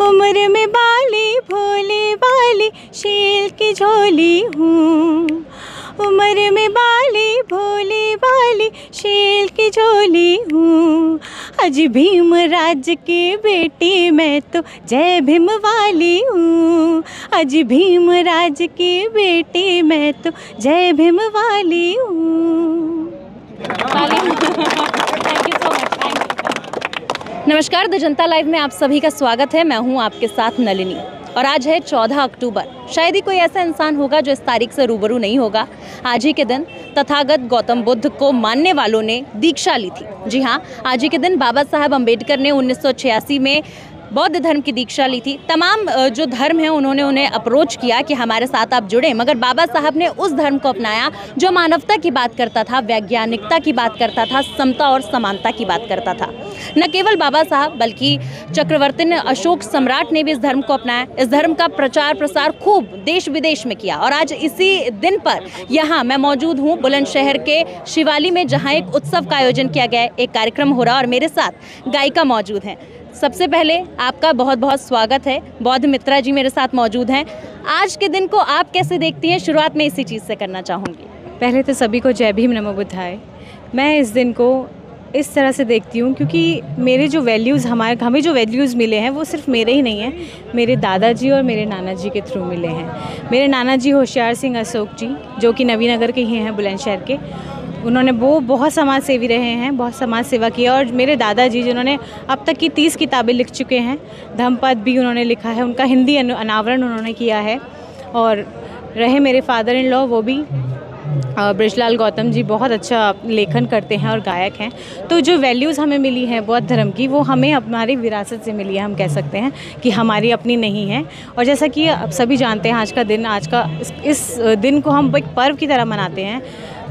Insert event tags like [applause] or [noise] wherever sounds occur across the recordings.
उम्र में बाली भोली बाली शेल की झोली हूँ। उम्र में बाली भोली बाली शेल की झोली हूँ। अज भीम राज की बेटी मैं तो जय भीम वाली हूँ। अज भीम राज की बेटी मैं तो जय भीम वाली हूँ। [laughs] नमस्कार, द जनता लाइव में आप सभी का स्वागत है। मैं हूँ आपके साथ नलिनी। और आज है 14 अक्टूबर। शायद ही कोई ऐसा इंसान होगा जो इस तारीख से रूबरू नहीं होगा। आज ही के दिन तथागत गौतम बुद्ध को मानने वालों ने दीक्षा ली थी। जी हाँ आज ही के दिन बाबा साहब अंबेडकर ने 1986 में बौद्ध धर्म की दीक्षा ली थी। तमाम जो धर्म है, उन्होंने उन्हें अप्रोच किया कि हमारे साथ आप जुड़े। मगर बाबा साहब ने उस धर्म को अपनाया जो मानवता की बात करता था, वैज्ञानिकता की बात करता था, समता और समानता की बात करता था। न केवल बाबा साहब, बल्कि चक्रवर्ती ने अशोक सम्राट ने भी इस धर्म को अपनाया। इस धर्म का प्रचार प्रसार खूब देश विदेश में किया। और आज इसी दिन पर यहाँ मैं मौजूद हूँ बुलंदशहर के शिवाली में, जहाँ एक उत्सव का आयोजन किया गया, एक कार्यक्रम हो रहा और मेरे साथ गायिका मौजूद हैं। सबसे पहले आपका बहुत बहुत स्वागत है। बौद्ध मित्रा जी मेरे साथ मौजूद हैं। आज के दिन को आप कैसे देखती हैं? शुरुआत में इसी चीज़ से करना चाहूँगी। पहले तो सभी को जय भीम नमो बुद्धाय। मैं इस दिन को इस तरह से देखती हूँ क्योंकि मेरे जो वैल्यूज़ हमारे, हमें जो वैल्यूज़ मिले हैं, वो सिर्फ़ मेरे ही नहीं हैं। मेरे दादाजी और मेरे नाना जी के थ्रू मिले हैं। मेरे नाना जी होशियार सिंह अशोक जी, जो कि नवीनगर के ही हैं बुलंदशहर के। उन्होंने वो बहुत समाज सेवी रहे हैं, बहुत समाज सेवा की और मेरे दादाजी जिन्होंने अब तक की तीस किताबें लिख चुके हैं धम्मपद भी उन्होंने लिखा है, उनका हिंदी अनावरण उन्होंने किया है और रहे मेरे फादर इन लॉ वो भी। ब्रजलाल गौतम जी बहुत अच्छा लेखन करते हैं और गायक हैं। तो जो वैल्यूज़ हमें मिली हैं बौद्ध धर्म की, वो हमें हमारी विरासत से मिली है, हम कह सकते हैं कि हमारी अपनी नहीं है। और जैसा कि आप सभी जानते हैं, आज का दिन, आज का इस दिन को हम एक पर्व की तरह मनाते हैं।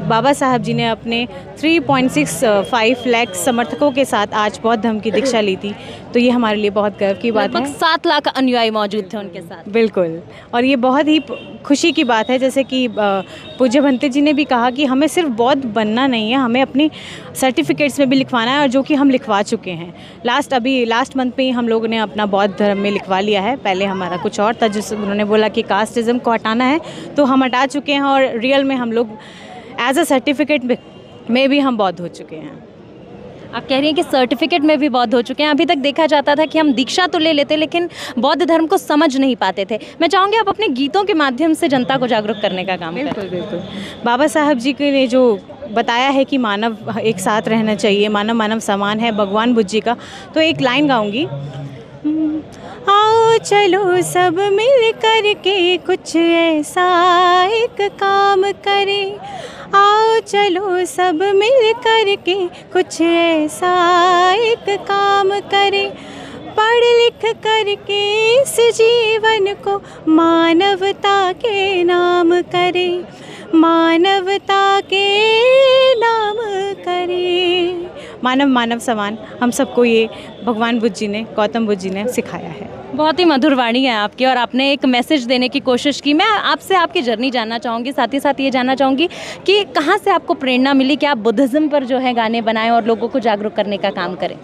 बाबा साहब जी ने अपने 3.65 लाख समर्थकों के साथ आज बौद्ध धर्म की दीक्षा ली थी। तो ये हमारे लिए बहुत गर्व की बात है। सात लाख अनुयायी मौजूद थे उनके साथ। बिल्कुल। और ये बहुत ही खुशी की बात है जैसे कि पूज्य भंते जी ने भी कहा कि हमें सिर्फ़ बौद्ध बनना नहीं है हमें अपनी सर्टिफिकेट्स में भी लिखवाना है और जो कि हम लिखवा चुके हैं। लास्ट अभी लास्ट मंथ में ही हम लोगों ने अपना बौद्ध धर्म में लिखवा लिया है। पहले हमारा कुछ और था जिस उन्होंने बोला कि कास्टिज़म को हटाना है तो हम हटा चुके हैं और रियल में हम लोग एज अ सर्टिफिकेट में भी हम बौद्ध हो चुके हैं। आप कह रही हैं कि सर्टिफिकेट में भी बौद्ध हो चुके हैं। अभी तक देखा जाता था कि हम दीक्षा तो ले लेते लेकिन बौद्ध धर्म को समझ नहीं पाते थे। मैं चाहूँगी आप अपने गीतों के माध्यम से जनता को जागरूक करने का काम बिल्कुल बिल्कुल। बाबा साहब जी के ने जो बताया है कि मानव एक साथ रहना चाहिए मानव मानव समान है भगवान बुद्ध जी का तो एक लाइन गाऊँगी। आओ चलो सब मिल कर के कुछ ऐसा एक काम करें। आओ चलो सब मिल कर के कुछ ऐसा एक काम करें। पढ़ लिख करके इस जीवन को मानवता के नाम करें। मानवता के नाम करें। मानव मानव समान। हम सबको ये भगवान बुद्ध जी ने गौतम बुद्ध जी ने सिखाया है। बहुत ही मधुर वाणी है आपकी और आपने एक मैसेज देने की कोशिश की। मैं आपसे आपकी जर्नी जानना चाहूँगी साथ ही साथ ये जानना चाहूँगी कि कहाँ से आपको प्रेरणा मिली कि आप बुद्धिज़्म पर जो है गाने बनाएँ और लोगों को जागरूक करने का काम करें?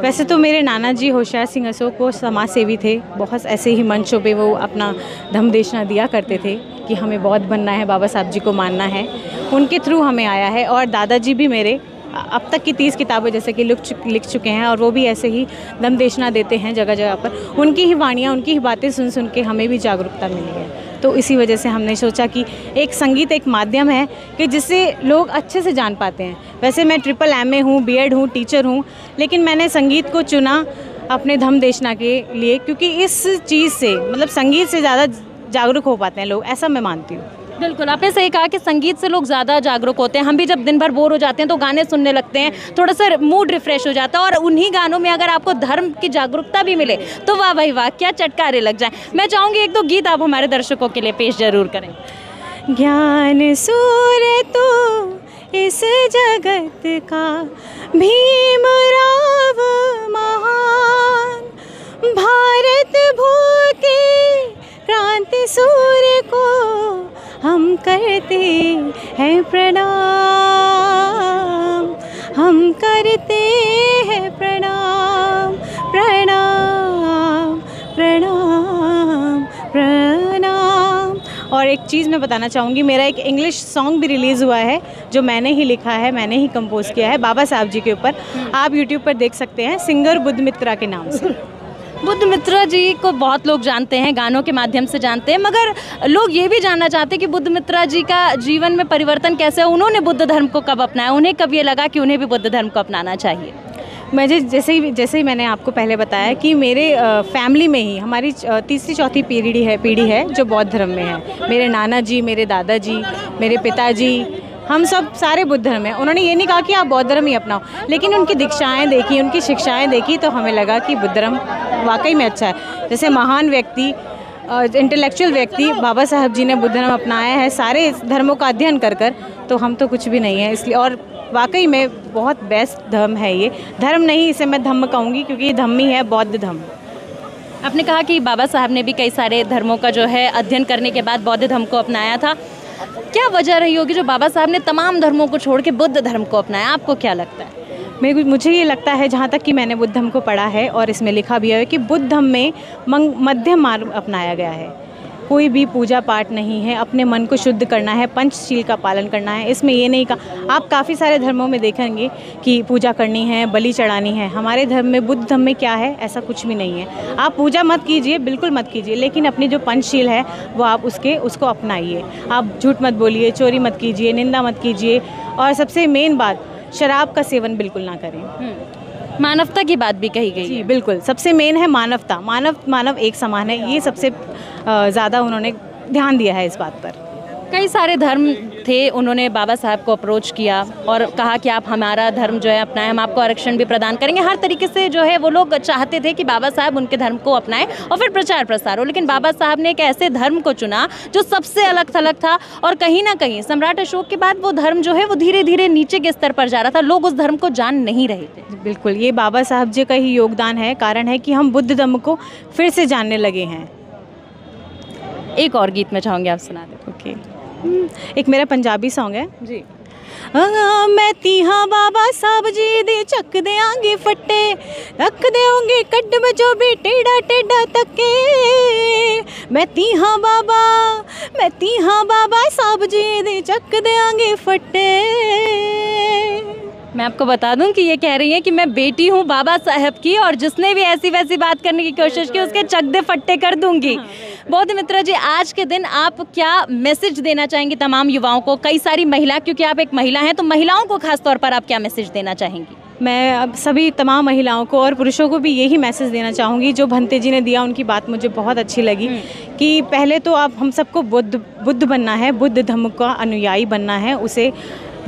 वैसे तो मेरे नाना जी होशियार सिंह अशोक वो समाज सेवी थे। बहुत ऐसे ही मंचों पर वो अपना धमदेशना दिया करते थे कि हमें बौद्ध बनना है बाबा साहब जी को मानना है। उनके थ्रू हमें आया है और दादाजी भी मेरे अब तक की तीस किताबें जैसे कि लिख लिख चुके हैं और वो भी ऐसे ही दमदेशना देते हैं जगह जगह पर। उनकी ही वाणियाँ, उनकी ही बातें सुन सुन के हमें भी जागरूकता मिली है। तो इसी वजह से हमने सोचा कि एक संगीत एक माध्यम है कि जिससे लोग अच्छे से जान पाते हैं। वैसे मैं ट्रिपल एम ए हूँ बी एड हूँ टीचर हूँ, लेकिन मैंने संगीत को चुना अपने धम देशना के लिए क्योंकि इस चीज़ से मतलब संगीत से ज़्यादा जागरूक हो पाते हैं लोग, ऐसा मैं मानती हूँ। बिल्कुल, आपने सही कहा कि संगीत से लोग ज़्यादा जागरूक होते हैं। हम भी जब दिन भर बोर हो जाते हैं तो गाने सुनने लगते हैं, थोड़ा सा मूड रिफ्रेश हो जाता है और उन्हीं गानों में अगर आपको धर्म की जागरूकता भी मिले तो वाह भाई वाह, क्या चटकारे लग जाए। मैं चाहूँगी एक दो गीत आप हमारे दर्शकों के लिए पेश ज़रूर करें। ज्ञान सूर्य तो इस जगत का, भीम राव महान, भारत भूके क्रांति सूर्य को हम करते हैं प्रणाम। हम करते हैं प्रणाम प्रणाम प्रणाम प्रणाम। और एक चीज़ मैं बताना चाहूँगी, मेरा एक इंग्लिश सॉन्ग भी रिलीज़ हुआ है, जो मैंने ही लिखा है, मैंने ही कंपोज़ किया है, बाबा साहब जी के ऊपर। आप यूट्यूब पर देख सकते हैं सिंगर बुद्ध मित्रा के नाम से। बुद्ध मित्रा जी को बहुत लोग जानते हैं, गानों के माध्यम से जानते हैं, मगर लोग ये भी जानना चाहते हैं कि बुद्ध मित्रा जी का जीवन में परिवर्तन कैसे उन्होंने बुद्ध धर्म को कब अपनाया, उन्हें कब ये लगा कि उन्हें भी बुद्ध धर्म को अपनाना चाहिए? मुझे जैसे ही जैसे ही मैंने आपको पहले बताया कि मेरे फैमिली में ही, हमारी तीसरी चौथी पीढ़ी है पीढ़ी है जो बौद्ध धर्म में है। मेरे नाना जी, मेरे दादाजी, मेरे पिताजी, हम सब सारे बुद्ध धर्म हैं। उन्होंने ये नहीं कहा कि आप बौद्ध धर्म ही अपनाओ, लेकिन उनकी दीक्षाएँ देखी, उनकी शिक्षाएँ देखी तो हमें लगा कि बुद्ध धर्म वाकई में अच्छा है। जैसे महान व्यक्ति इंटेलेक्चुअल व्यक्ति बाबा साहब जी ने बुद्ध धर्म अपनाया है, सारे धर्मों का अध्ययन कर कर तो हम तो कुछ भी नहीं है। इसलिए और वाकई में बहुत बेस्ट धर्म है ये। धर्म नहीं इसे मैं धम्म कहूँगी, क्योंकि ये धम्म ही है, बौद्ध धर्म। आपने कहा कि बाबा साहब ने भी कई सारे धर्मों का जो है अध्ययन करने के बाद बौद्ध धर्म को अपनाया था। क्या वजह रही होगी जो बाबा साहब ने तमाम धर्मों को छोड़ के बुद्ध धर्म को अपनाया? आपको क्या लगता है? मेरे मुझे ये लगता है जहाँ तक कि मैंने बुद्ध धर्म को पढ़ा है और इसमें लिखा भी है कि बुद्ध धर्म में मंग मध्यम मार्ग अपनाया गया है। कोई भी पूजा पाठ नहीं है, अपने मन को शुद्ध करना है पंचशील का पालन करना है, इसमें ये नहीं कहा। आप काफ़ी सारे धर्मों में देखेंगे कि पूजा करनी है, बलि चढ़ानी है। हमारे धर्म में बुद्ध धर्म में क्या है, ऐसा कुछ भी नहीं है। आप पूजा मत कीजिए, बिल्कुल मत कीजिए, लेकिन अपनी जो पंचशील है, वो आप उसके, उसको अपनाइए। आप झूठ मत बोलिए, चोरी मत कीजिए, निंदा मत कीजिए। और सबसे मेन बात शराब का सेवन बिल्कुल ना करें। मानवता की बात भी कही गई जी बिल्कुल। सबसे मेन है मानवता। मानव मानव एक समान है। ये सबसे ज़्यादा उन्होंने ध्यान दिया है इस बात पर। कई सारे धर्म थे उन्होंने बाबा साहब को अप्रोच किया और कहा कि आप हमारा धर्म जो है अपनाएँ हम आपको आरक्षण भी प्रदान करेंगे। हर तरीके से जो है वो लोग चाहते थे कि बाबा साहब उनके धर्म को अपनाएँ और फिर प्रचार प्रसार हो लेकिन बाबा साहब ने एक ऐसे धर्म को चुना जो सबसे अलग थलग था और कहीं ना कहीं सम्राट अशोक के बाद वो धर्म जो है वो धीरे धीरे नीचे के स्तर पर जा रहा था। लोग उस धर्म को जान नहीं रहे थे। बिल्कुल ये बाबा साहब जी का ही योगदान है। कारण है कि हम बुद्ध धर्म को फिर से जानने लगे हैं। एक और गीत मैं चाहूँगी आप सुना दें। ओके। हम्म, एक मेरा पंजाबी सॉन्ग है। जी। हाँ मैं तीहा बाबा साहब जी दे चक देंगे फट्टे। रख देंगे कड्ड में जो भी टेढ़ा टेढ़ा तके। मैं तीहा बाबा मैं तीहा बाबा साहब जी दे चक देंगे फट्टे। मैं आपको बता दूँ कि ये कह रही है कि मैं बेटी हूँ बाबा साहब की और जिसने भी ऐसी वैसी बात करने की कोशिश की उसके चकदे फट्टे कर दूँगी। बौद्ध मित्र जी आज के दिन आप क्या मैसेज देना चाहेंगी तमाम युवाओं को? कई सारी महिला क्योंकि आप एक महिला हैं तो महिलाओं को खास तौर पर आप क्या मैसेज देना चाहेंगी? मैं अब सभी तमाम महिलाओं को और पुरुषों को भी यही मैसेज देना चाहूँगी जो भंते जी ने दिया उनकी बात मुझे बहुत अच्छी लगी कि पहले तो आप हम सबको बुद्ध बुद्ध बनना है बुद्ध धर्म का अनुयायी बनना है उसे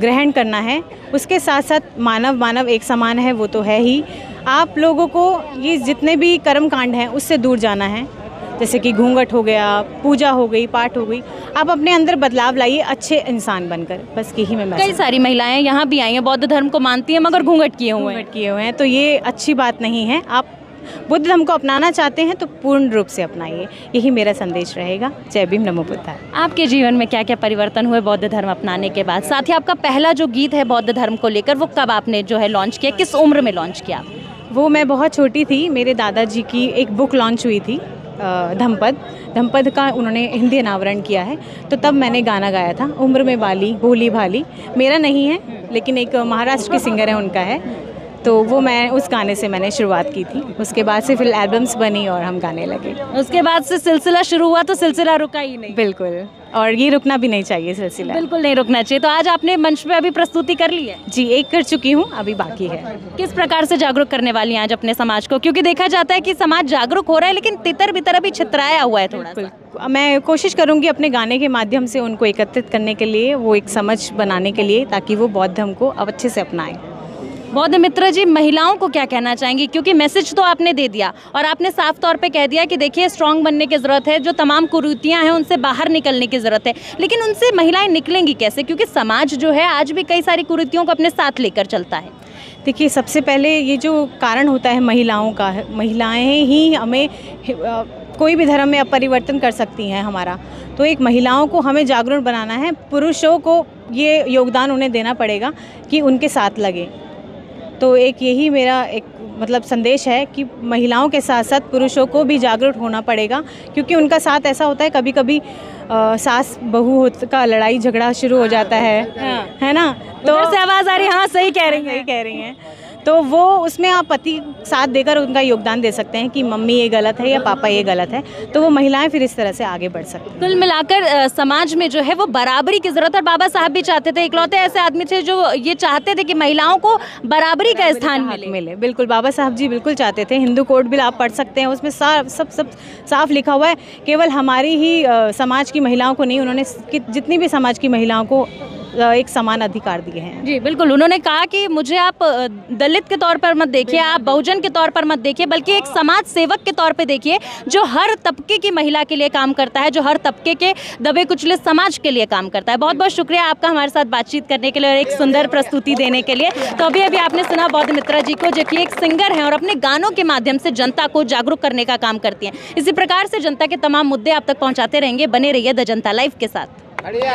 ग्रहण करना है। उसके साथ साथ मानव मानव एक समान है वो तो है ही। आप लोगों को ये जितने भी कर्म कांड हैं उससे दूर जाना है। जैसे कि घूंघट हो गया पूजा हो गई पाठ हो गई आप अपने अंदर बदलाव लाइए अच्छे इंसान बनकर। बस यही मैं कई सारी महिलाएँ यहाँ भी आई हैं बौद्ध धर्म को मानती हैं मगर घूंघट किए हुए हैं। घूंघट किए हुए हैं तो ये अच्छी बात नहीं है। आप बुद्ध धर्म को अपनाना चाहते हैं तो पूर्ण रूप से अपनाइए। यही मेरा संदेश रहेगा। जय भीम नमो बुद्धाय। आपके जीवन में क्या क्या परिवर्तन हुए बौद्ध धर्म अपनाने के बाद? साथ ही आपका पहला जो गीत है बौद्ध धर्म को लेकर वो कब आपने जो है लॉन्च किया? किस उम्र में लॉन्च किया? वो मैं बहुत छोटी थी। मेरे दादाजी की एक बुक लॉन्च हुई थी धमपद। धमपद का उन्होंने हिंदी अनावरण किया है। तो तब मैंने गाना गाया था उम्र में बाली भोली। भाली मेरा नहीं है लेकिन एक महाराष्ट्र के सिंगर है उनका है। तो वो मैं उस गाने से मैंने शुरुआत की थी। उसके बाद से फिर एल्बम्स बनी और हम गाने लगे। उसके बाद से सिलसिला शुरू हुआ तो सिलसिला रुका ही नहीं। बिल्कुल। और ये रुकना भी नहीं चाहिए सिलसिला। बिल्कुल नहीं रुकना चाहिए। तो आज आपने मंच पे अभी प्रस्तुति कर ली है? जी एक कर चुकी हूँ अभी बाकी है। किस प्रकार से जागरूक करने वाली हैं आज अपने समाज को? क्योंकि देखा जाता है कि समाज जागरूक हो रहा है लेकिन तितर बितर अभी छितराया हुआ है थोड़ा सा। मैं कोशिश करूँगी अपने गाने के माध्यम से उनको एकत्रित करने के लिए वो एक समझ बनाने के लिए ताकि वो बौद्ध धर्म को अब अच्छे से अपनाएँ। बौद्ध मित्र जी, महिलाओं को क्या कहना चाहेंगी? क्योंकि मैसेज तो आपने दे दिया और आपने साफ़ तौर पे कह दिया कि देखिए स्ट्रांग बनने की ज़रूरत है, जो तमाम कुरीतियाँ हैं, उनसे बाहर निकलने की ज़रूरत है। लेकिन उनसे महिलाएँ निकलेंगी कैसे? क्योंकि समाज जो है, आज भी कई सारी कुरीतियों को अपने साथ लेकर चलता है। देखिए, सबसे पहले ये जो कारण होता है महिलाओं का महिलाएँ ही हमें कोई भी धर्म में अब परिवर्तन कर सकती हैं हमारा। तो एक महिलाओं को हमें जागरूक बनाना है, पुरुषों को ये योगदान उन्हें देना पड़ेगा कि उनके साथ लगे। तो एक यही मेरा एक मतलब संदेश है कि महिलाओं के साथ साथ पुरुषों को भी जागरूक होना पड़ेगा क्योंकि उनका साथ ऐसा होता है कभी कभी आ, सास बहु का लड़ाई झगड़ा शुरू हो जाता है। हाँ। है ना? तो से आवाज़ आ रही है। हाँ सही कह रही सही कह रही हैं। तो वो उसमें आप पति साथ देकर उनका योगदान दे सकते हैं कि मम्मी ये गलत है या पापा ये गलत है तो वो महिलाएँ फिर इस तरह से आगे बढ़ सकती हैं। कुल मिलाकर समाज में जो है वो बराबरी की ज़रूरत और बाबा साहब भी चाहते थे इकलौते ऐसे आदमी थे जो ये चाहते थे कि महिलाओं को बराबरी का स्थान मिले। मिले। बिल्कुल बाबा साहब जी बिल्कुल चाहते थे। हिंदू कोड बिल आप पढ़ सकते हैं उसमें सब सब साफ़ लिखा हुआ है केवल हमारी ही समाज की महिलाओं को नहीं उन्होंने जितनी भी समाज की महिलाओं को एक समान अधिकार दिए हैं। जी बिल्कुल। उन्होंने कहा कि मुझे आप दलित के तौर पर मत देखिए आप बहुजन के तौर पर मत देखिए बल्कि एक समाज सेवक के तौर पर देखिए जो हर तबके की महिला के लिए काम करता है जो हर तबके के दबे कुचले समाज के लिए काम करता है। बहुत बहुत शुक्रिया आपका हमारे साथ बातचीत करने के लिए और एक सुंदर प्रस्तुति देने के लिए। तो अभी अभी आपने सुना बौद्ध मित्रा जी को जो कि एक सिंगर हैं और अपने गानों के माध्यम से जनता को जागरूक करने का काम करती हैं। इसी प्रकार से जनता के तमाम मुद्दे आप तक पहुंचाते रहेंगे। बने रहिए द जनता लाइव के साथ। बढ़िया